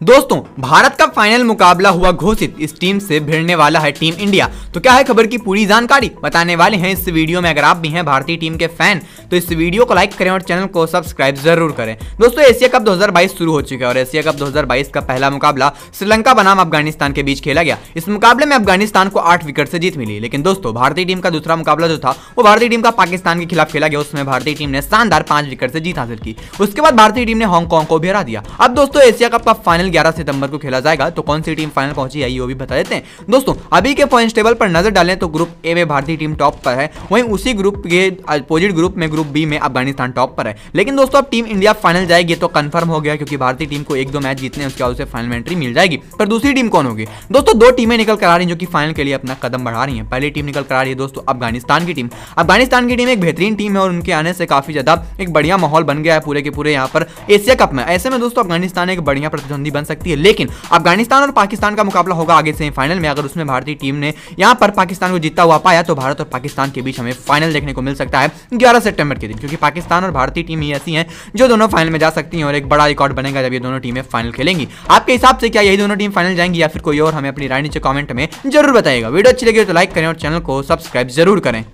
दोस्तों, भारत का फाइनल मुकाबला हुआ घोषित। इस टीम से भिड़ने वाला है टीम इंडिया तो क्या है खबर की पूरी जानकारी? बताने वाले हैं इस वीडियो में। अगर आप भी हैं, भारतीय टीम के फ़ैन तो इस वीडियो को लाइक करें और चैनल को सब्सक्राइब ज़रूर करें। दोस्तों, एशिया कप 2022 शुरू हो चुका है और एशिया कप 2022 का पहला मुकाबला श्रीलंका बनाम अफ़गानिस्तान के बीच खेला गया। इस मुकाबले में अफ़गानिस्तान को आठ विकेट से जीत मिली, लेकिन दोस्तों, भारतीय टीम का दूसरा मुकाबला जो था, वो भारतीय टीम का पाकिस्तान के खिलाफ खेला गया। उसमें भारतीय टीम ने शानदार पाँच विकेट से जीत हासिल की। उसके बाद भारतीय टीम ने हांगकॉन्ग को भी हरा दिया। अब दोस्तों, एशिया कप का फाइनल ग्यारह सितंबर को खेला जाएगा। तो कौन सी टीम फाइनल पहुँची है, ये भी बता देते हैं। दोस्तों, अभी के पॉइंट टेबल पर नज़र डालें तो ग्रुप ए में भारतीय टीम टॉप पर है। वहीं उसी ग्रुप के अपोजिट ग्रुप में ग्रुप बी में अफ़गानिस्तान टॉप पर है। लेकिन दोस्तों, अब टीम इंडिया फाइनल जाएगी तो कंफर्म हो गया क्योंकि भारतीय टीम को एक दो मैच जीतने उसके बाद उसे फाइनल एंट्री मिल जाएगी। पर दूसरी टीम कौन होगी? दोस्तों, दो टीमें निकल कर आ रही जो कि फाइनल के लिए अपना कदम बढ़ा रही है। पहली टीम निकल कर आ रही है दोस्तों, अफ़गानिस्तान की टीम। अफ़गानिस्तान की टीम एक बेहतरीन टीम है और उनके आने से काफ़ी ज़्यादा एक बढ़िया माहौल बन गया है पूरे के पूरे यहाँ पर एशिया कप में। ऐसे में दोस्तों, अफ़गानिस्तान एक बढ़िया प्रतिद्वंदी बन सकती है। लेकिन अफ़गानिस्तान और पाकिस्तान का मुकाबला होगा आगे सेमीफाइनल में। अगर उसमें भारतीय टीम ने यहाँ पर पाकिस्तान को जीता हुआ पाया तो भारत और पाकिस्तान के बीच हमें फाइनल देखने को मिल सकता है। ग्यारह सितंबर के दिन, क्योंकि पाकिस्तान और भारतीय टीम ही ऐसी हैं जो दोनों फाइनल में जा सकती हैं और एक बड़ा रिकॉर्ड बनेगा जब ये दोनों टीमें फाइनल खेलेंगी। आपके हिसाब से क्या यही दोनों टीम फाइनल जाएँगी या फिर कोई और, हमें अपनी राय नीचे कॉमेंट में ज़रूर बताएगा वीडियो अच्छी लगी तो लाइक करें और चैनल को सब्सक्राइब ज़रूर करें।